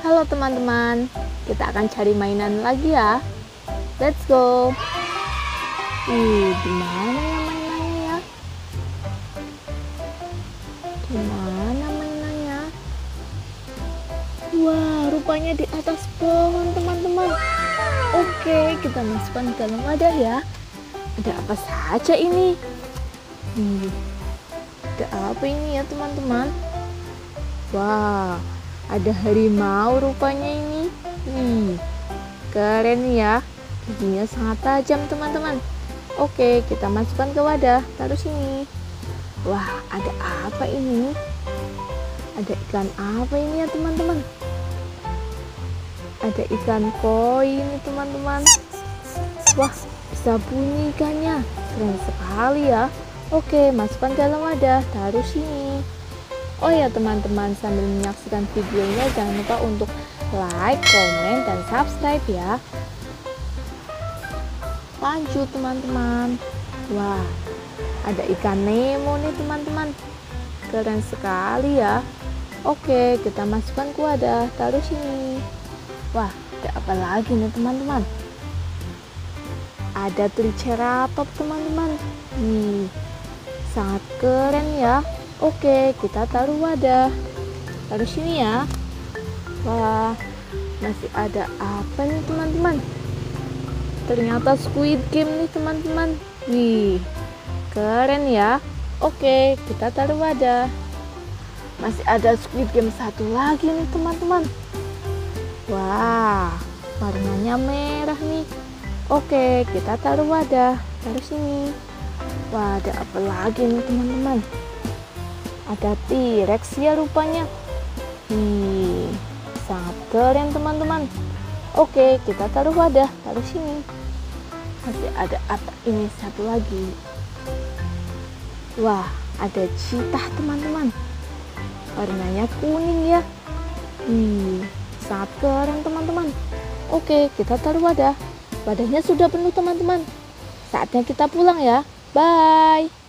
Halo teman-teman, kita akan cari mainan lagi ya. Let's go. Ih, di mana ya mainannya ya? Di mana mainannya? Wah, rupanya di atas pohon teman-teman. Oke, kita masukkan ke dalam wadah ya. Ada apa saja ini? Hmm, ada apa ini ya teman-teman? Wah, ada harimau rupanya ini. Nih, keren ya. Giginya sangat tajam teman-teman. Oke, kita masukkan ke wadah. Taruh sini. Wah, ada apa ini? Ada ikan apa ini ya teman-teman? Ada ikan koi ini teman-teman. Wah, bisa bunyi ikannya. Keren sekali ya. Oke, masukkan ke dalam wadah. Taruh sini. Oh ya teman-teman, sambil menyaksikan videonya jangan lupa untuk like, komen, dan subscribe ya. Lanjut teman-teman. Wah, ada ikan Nemo nih teman-teman. Keren sekali ya. Oke, kita masukkan ke wadah. Taruh sini. Wah, ada apa lagi nih teman-teman? Ada triceratops teman-teman. Nih, sangat keren ya. Oke, kita taruh wadah. Taruh sini ya. Wah, masih ada apa nih teman-teman? Ternyata Squid Game nih teman-teman. Wih, keren ya. Oke, kita taruh wadah. Masih ada Squid Game satu lagi nih teman-teman. Wah, warnanya merah nih. Oke, kita taruh wadah. Taruh sini. Wah, ada apa lagi nih teman-teman? Ada T-Rex ya rupanya. Nih, sangat keren teman-teman. Oke, kita taruh wadah, taruh sini. Masih ada apa? Ini satu lagi. Wah, ada citah teman-teman. Warnanya kuning ya. Nih, sangat keren teman-teman. Oke, kita taruh wadah. Wadahnya sudah penuh teman-teman. Saatnya kita pulang ya. Bye